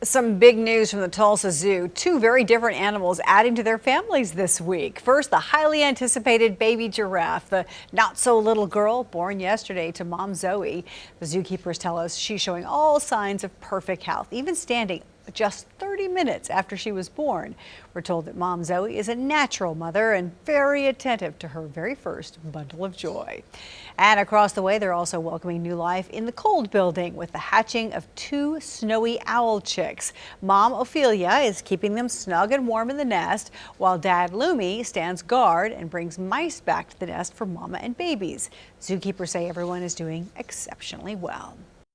Some big news from the Tulsa Zoo. Two very different animals adding to their families this week. First, the highly anticipated baby giraffe, the not so little girl born yesterday to mom Zoe. The zookeepers tell us she's showing all signs of perfect health, even standing just 30 minutes after she was born. We're told that mom Zoe is a natural mother and very attentive to her very first bundle of joy. And across the way, they're also welcoming new life in the cold building with the hatching of two snowy owl chicks. Mom Ophelia is keeping them snug and warm in the nest, while dad Lumi stands guard and brings mice back to the nest for mama and babies. Zookeepers say everyone is doing exceptionally well.